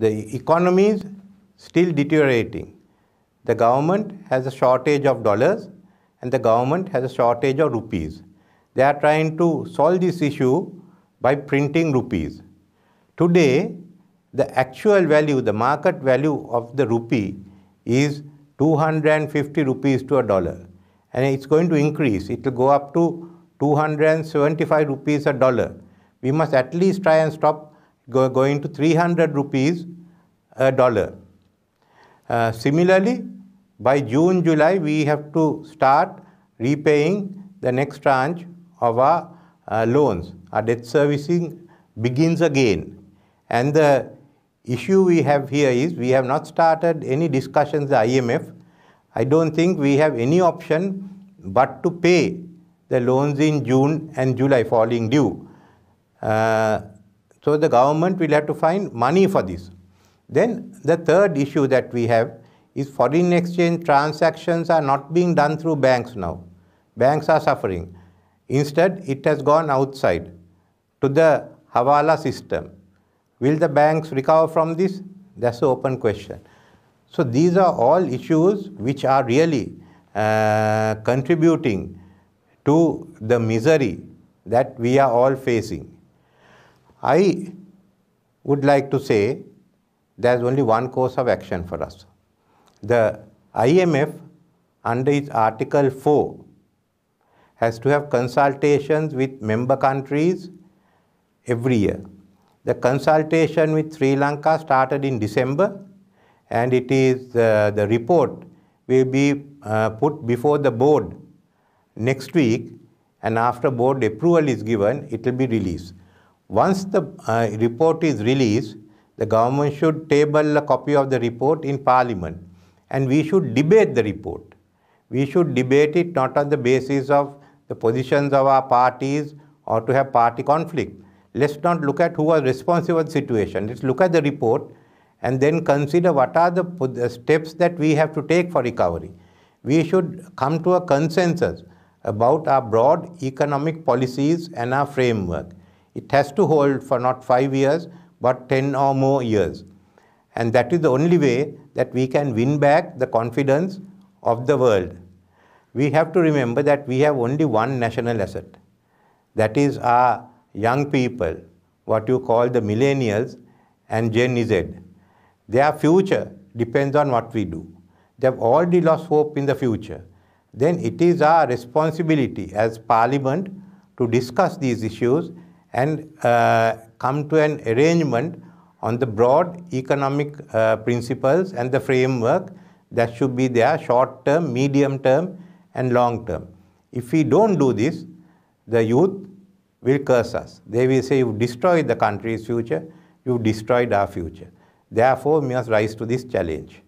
The economy is still deteriorating. The government has a shortage of dollars and the government has a shortage of rupees. They are trying to solve this issue by printing rupees. Today, the actual value, the market value of the rupee is 250 rupees to a dollar. And it's going to increase. It will go up to 275 rupees a dollar. We must at least try and stop go, going to 300 rupees a dollar. Uh, similarly, by June, July, we have to start repaying the next tranche of our uh, loans. Our debt servicing begins again. And the issue we have here is we have not started any discussions with the IMF. I don't think we have any option but to pay the loans in June and July falling due. Uh, so the government will have to find money for this. Then the third issue that we have is foreign exchange transactions are not being done through banks now. Banks are suffering. Instead, it has gone outside to the Hawala system. Will the banks recover from this? That's the open question. So these are all issues which are really uh, contributing to the misery that we are all facing. I would like to say there's only one course of action for us. The IMF, under its Article 4, has to have consultations with member countries every year. The consultation with Sri Lanka started in December and it is uh, the report will be uh, put before the board next week and after board approval is given it will be released. Once the uh, report is released the government should table a copy of the report in parliament and we should debate the report. We should debate it not on the basis of the positions of our parties or to have party conflict. Let's not look at who was responsible for the situation. Let's look at the report and then consider what are the, the steps that we have to take for recovery. We should come to a consensus about our broad economic policies and our framework. It has to hold for not five years, but 10 or more years. And that is the only way that we can win back the confidence of the world we have to remember that we have only one national asset. That is our young people, what you call the millennials and Gen Z. Their future depends on what we do. They have already lost hope in the future. Then it is our responsibility as parliament to discuss these issues and uh, come to an arrangement on the broad economic uh, principles and the framework that should be there short term, medium term and long term. If we don't do this, the youth will curse us. They will say, you destroyed the country's future, you destroyed our future. Therefore, we must rise to this challenge.